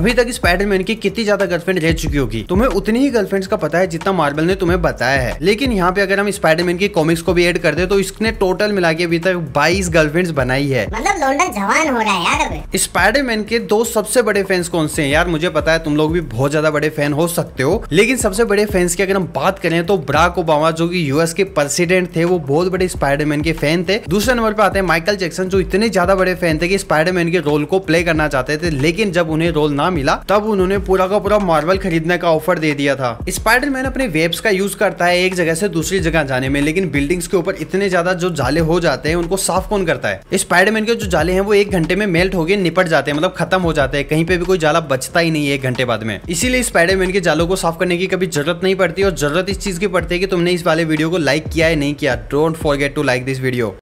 अभी तक स्पाइडरमैन की कितनी ज़्यादा गर्लफ्रेंड रह चुकी होगी? तुम्हें उतनी ही गर्लफ्रेंड्स का पता है जितना मार्बल ने तुम्हें बताया है। लेकिन यहाँ पे अगर हम स्पाइडरमैन की कॉमिक्स को भी एड कर दे तो इसने टोटल मिला के अभी तक बाईस गर्लफ्रेंड्स बनाई है। मतलब लौंडा जवान हो रहा है यार स्पाइडरमैन के दो सबसे बड़े फैंस कौन से हैं? यार मुझे पता है तुम लोग भी बहुत ज़्यादा बड़े फ़ैन हो सकते हो। लेकिन सबसे बड़े फैंस की अगर हम बात करें तो ब्राक ओबामा जो कि यूएस के प्रेसिडेंट थे वो बहुत बड़े स्पाइडरमैन के फ़ैन थे। दूसरे नंबर पे आते हैं माइकल जैक्सन जो इतने ज़्यादा बड़े फ़ैन थे कि स्पाइडरमैन के रोल को प्ले करना चाहते थे। लेकिन जब उन्हें रोल ना मिला, तब उन्होंने पूरा का पूरा मार्बल खरीदने का ऑफ़र दे दिया था। स्पाइडरमैन अपने वेब्स का यूज़ करता है एक जगह से दूसरी जगह जाने में, लेकिन बिल्डिंग्स के ऊपर इतने ज़्यादा जो जाले हो जाते हैं, उनको साफ़ कौन करता है? स्पाइडरमैन के जो जाले हैं, वो एक घंटे में मेल्ट हो गए निपट जाते हैं मतलब खत्म हो जाते हैं। कहीं पे भी कोई जाला बचता ही नहीं है एक घंटे बाद में। इसीलिए स्पाइडरमैन के जालों को साफ़ करने की कभी ज़रूरत नहीं पड़ती, और ज़रूरत इस चीज़ की पड़ती है कि तुमने इस वाले वीडियो को लाइक किया है, नहीं किया। Don't forget to like this video